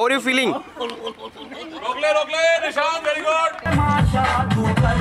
how are you feeling रोक ले रोक ले निशान वेरी गुड